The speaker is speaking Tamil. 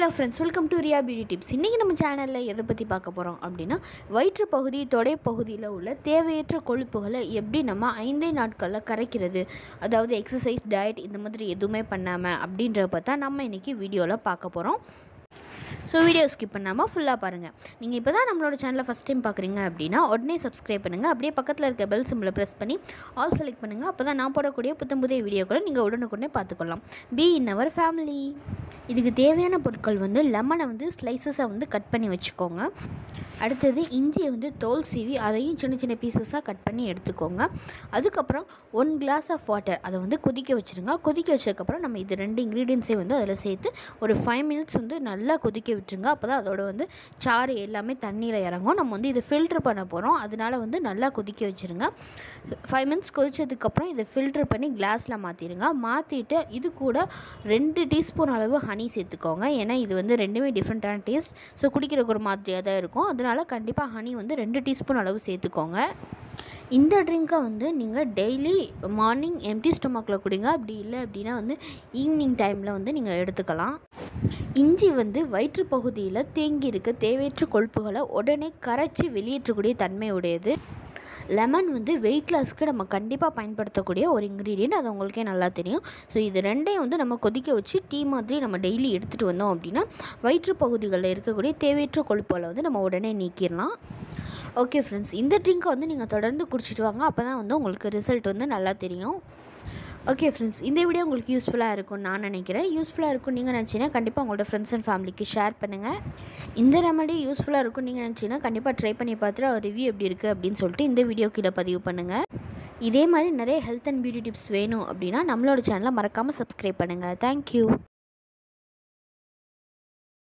Hello friends welcome to Riya beauty tips இன்றைக்கி நம்ம சேனலில் எதை பற்றி பார்க்க போகிறோம் அப்படின்னா வயிற்று பகுதி தொடை பகுதியில் உள்ள தேவையற்ற கொழுப்புகளை எப்படி நம்ம ஐந்தே நாட்களில் கரைக்கிறது அதாவது எக்ஸசைஸ் டயட் இந்த மாதிரி எதுவுமே பண்ணாமல் அப்படின்றத பார்த்தா நம்ம இன்றைக்கி வீடியோவில் பார்க்க போகிறோம் ஸோ வீடியோ ஸ்கிப் பண்ணாமல் ஃபுல்லாக பாருங்கள் நீங்கள் இப்போ தான் நம்மளோட சேனலை ஃபஸ்ட் டைம் பார்க்குறீங்க அப்படின்னா உடனே சப்ஸ்கிரைப் பண்ணுங்கள் அப்படியே பக்கத்தில் இருக்க பெல் சிம்பிளை ப்ரெஸ் பண்ணி ஆல் செலக்ட் பண்ணுங்கள் அப்போ தான் நான் போடக்கூடிய புத்தம் புதிய வீடியோக்களை நீங்கள் உடனுக்குடனே பார்த்துக்கலாம் பி இன் அவர் ஃபேமிலி இதுக்கு தேவையான பொருட்கள் வந்து லெமனை வந்து ஸ்லைசஸாக வந்து கட் பண்ணி வச்சுக்கோங்க. அடுத்தது இஞ்சியை வந்து தோல் சீவி அதையும் சின்ன சின்ன பீசஸாக கட் பண்ணி எடுத்துக்கோங்க. அதுக்கப்புறம் ஒன் கிளாஸ் ஆஃப் வாட்டர் அதை வந்து கொதிக்க வச்சுருங்க. கொதிக்க வச்சதுக்கப்புறம் நம்ம இது ரெண்டு இன்க்ரீடியன்ஸையும் வந்து அதில் சேர்த்து ஒரு ஃபைவ் மினிட்ஸ் வந்து நல்லா கொதிக்க விட்டுருங்க. அப்போ தான் அதோட வந்து சாறு எல்லாமே தண்ணியில் இறங்கும். நம்ம வந்து இதை ஃபில்ட்ரு பண்ண போகிறோம் அதனால வந்து நல்லா கொதிக்க வச்சுருங்க. ஃபைவ் மினிட்ஸ் கொதித்ததுக்கப்புறம் இதை ஃபில்ட்ரு பண்ணி கிளாஸில் மாற்றிடுங்க மாற்றிட்டு இது கூட ரெண்டு டீஸ்பூன் அளவு ஹனி சேர்த்துக்கோங்க. ஏன்னா இது வந்து ரெண்டுமே டிஃப்ரெண்ட்டான டேஸ்ட் ஸோ குடிக்கிறதுக்கு ஒரு மாதிரியாக தான் இருக்கும். அதனால் கண்டிப்பாக ஹனி வந்து ரெண்டு டீஸ்பூன் அளவு சேர்த்துக்கோங்க. இந்த ட்ரிங்க்கை வந்து நீங்கள் டெய்லி மார்னிங் எம்டி ஸ்டொமக்கில் குடிங்க. அப்படி இல்லை அப்படின்னா வந்து ஈவினிங் டைமில் வந்து நீங்கள் எடுத்துக்கலாம். இஞ்சி வந்து வயிற்று பகுதியில் தேங்கி இருக்க. தேவையற்ற கொழுப்புகளை உடனே கரைச்சி வெளியேற்றக்கூடிய தன்மை உடையது. லெமன் வந்து வெயிட் லாஸ்க்கு நம்ம கண்டிப்பாக பயன்படுத்தக்கூடிய ஒரு இன்க்ரீடியன்ட் அது உங்களுக்கே நல்லா தெரியும். ஸோ இது ரெண்டையும் வந்து நம்ம கொதிக்க வச்சு டீ மாதிரி நம்ம டெய்லி எடுத்துகிட்டு வந்தோம் அப்படின்னா வயிற்று பகுதிகளில் இருக்கக்கூடிய தேவையற்ற கொழுப்புகளை வந்து நம்ம உடனே நீக்கிடலாம். ஓகே ஃப்ரெண்ட்ஸ் இந்த ட்ரிங்க்கை வந்து நீங்கள் தொடர்ந்து குடிச்சிட்டு வாங்க. அப்போ தான் வந்து உங்களுக்கு ரிசல்ட் வந்து நல்லா தெரியும். ஓகே ஃப்ரெண்ட்ஸ் இந்த வீடியோ உங்களுக்கு யூஸ்ஃபுல்லாக இருக்கும்னு நான் நினைக்கிறேன். யூஸ்ஃபுல்லாக இருக்கும் நீங்கள் நினச்சிங்கன்னா கண்டிப்பாக உங்களோட ஃப்ரெண்ட்ஸ் அண்ட் ஃபேமிலிக்கு ஷேர் பண்ணுங்கள் இந்த ரெமடி யூஸ்ஃபுல்லாக இருக்கும் நீங்கள் நினச்சிங்கன்னா கண்டிப்பாக ட்ரை பண்ணி பார்த்துட்டு ரிவ்யூ எப்படி இருக்குது அப்படின்னு சொல்லிட்டு இந்த வீடியோ கீழே பதிவு பண்ணுங்கள் இதே மாதிரி நிறைய ஹெல்த் அண்ட் பியூட்டி டிப்ஸ் வேணும் அப்படின்னா நம்மளோட சேனலை மறக்காமல் சப்ஸ்கிரைப் பண்ணுங்கள் தேங்க்யூ